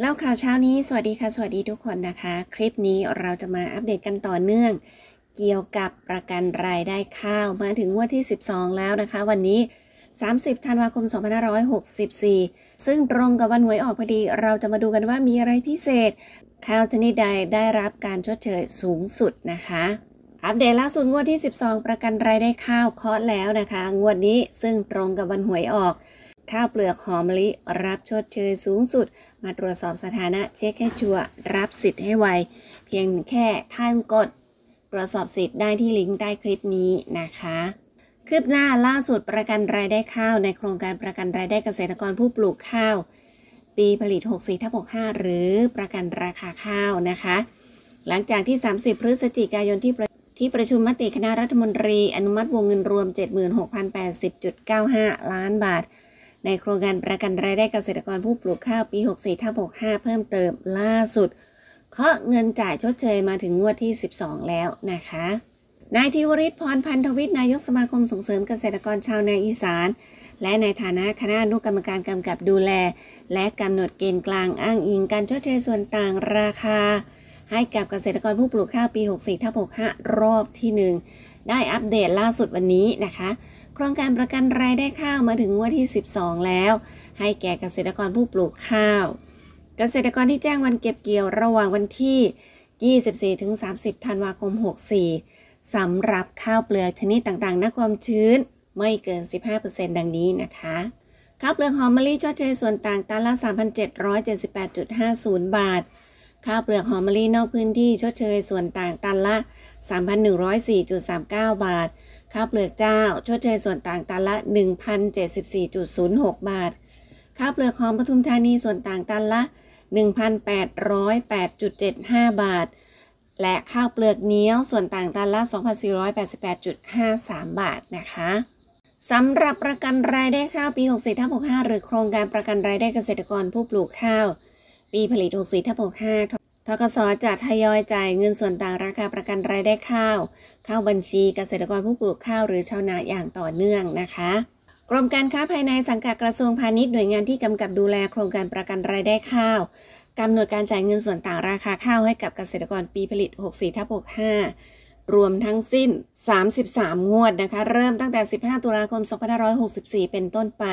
เล่าข่าวเช้านี้ สวัสดีค่ะ สวัสดีทุกคนนะคะ คลิปนี้เราจะมาอัปเดตกันต่อเนื่อง เกี่ยวกับประกันรายได้ข้าวมาถึงงวดที่ 12 แล้วนะคะ วันนี้ 30 ธันวาคม 2564 ซึ่งตรงกับวันหวยออกพอดี เราจะมาดูกันว่ามีอะไรพิเศษ ข้าวชนิดใดได้รับการชดเชยสูงสุดนะคะอัปเดตล่าสุดงวดที่ 12 ประกันรายได้ข้าวเคาะแล้วนะคะ งวดนี้ซึ่งตรงกับวันหวยออก ข้าวเปลือกหอมมะลิรับชดเชยสูงสุด มาตรวจสอบสถานะเช็คให้ชัวร์รับสิทธิ์ให้ไว เพียงแค่ท่านกด ตรวจสอบสิทธิ์ได้ที่ลิงก์ใต้คลิปนี้นะคะคืบหน้าล่าสุดประกันรายได้ข้าวในโครงการประกันรายได้เกษตรกรผู้ปลูกข้าว ปีผลิต 64ทับ65 หรือประกันราคาข้าวนะคะ หลังจากที่ 30 พฤศจิกายนที่ประที่ประชุมมติคณะรัฐมนตรี อนุมัติวงเงินรวม 76,080.95 ล้านบาท ในโครงการประกันรายได้เกษตรกรผู้ปลูกข้าวปี 64ทับ65 เพิ่มเติมล่าสุด เคาะเงินจ่ายชดเชยมาถึงงวดที่ 12 แล้วนะคะ นายธิวริศพรพันธวิทย์นายกสมาคมส่งเสริมเกษตรกรชาวนาอีสาน และในฐานะคณะอนุกรรมการกำกับดูแล และกำหนดเกณฑ์กลางอ้างอิงการชดเชยส่วนต่างราคา ให้กับเกษตรกรผู้ปลูกข้าวปี 64ทับ65 รอบที่ 1 ได้อัปเดตล่าสุดวันนี้นะคะ ครงการประกันรายได้ข้าวมาถึงงวดที่ 12 แล้ว ให้แก่เกษตรกรผู้ปลูกข้าว เกษตรกรที่แจ้งวันเก็บเกี่ยวระหว่างวันที่ 24-30 ธันวาคม 64 สำหรับข้าวเปลือกชนิดต่างๆนักความชื้นไม่เกิน 15%ดังนี้นะคะ ข้าวเปลือกหอมมะลิชดเชยส่วนต่างตันละ 3,778.50 บาท ข้าวเปลือกหอมมะลินอกพื้นที่ชดเชยส่วนต่างตันละ 3,104.39 บาท ข้าวเปลือกเจ้าชดเชยส่วนต่างตันละ 1,074.06 บาท ข้าวเปลือกหอมปทุมธานีส่วนต่างตันละ 1,808.75 บาท และข้าวเปลือกเนี้ยวส่วนต่างตันละ 2,488.53 บาทนะคะสำหรับประกันรายได้ข้าวปี 64ทับ65 หรือโครงการประกันรายได้เกษตรกรผู้ปลูกข้าว ปีผลิต 64ทับ65 ทกสจะทยอยจ่ายเงินส่วนต่างราคาประกันรายได้ข้าว เข้าบัญชีเกษตรกรผู้ปลูกข้าวหรือชาวนาอย่างต่อเนื่องนะคะกรมการค้าภายในสังกัดกระทรวงพาณิชย์หน่วยงานที่กำกับดูแลโครงการประกันรายได้ข้าวกำหนดการจ่ายเงินส่วนต่างราคาข้าวให้กับเกษตรกรปีผลิต 64ทับ65 รวมทั้งสิ้น 33 งวดนะคะ เริ่มตั้งแต่ 15 ตุลาคม 2564 เป็นต้นไป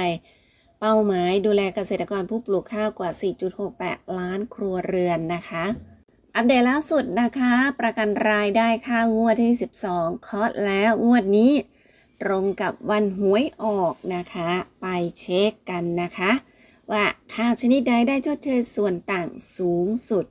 เป้าหมายดูแลเกษตรกรผู้ปลูกข้าวกว่า 4.68 ล้านครัวเรือนนะคะ อัปเดตล่าสุดนะคะ ประกันรายได้ข้าวงวดที่ 12 เคาะแล้วงวดนี้ ตรงกับวันหวยออกนะคะ ไปเช็คกันนะคะ ว่าข้าวชนิดใดได้ชดเชยส่วนต่างสูงสุด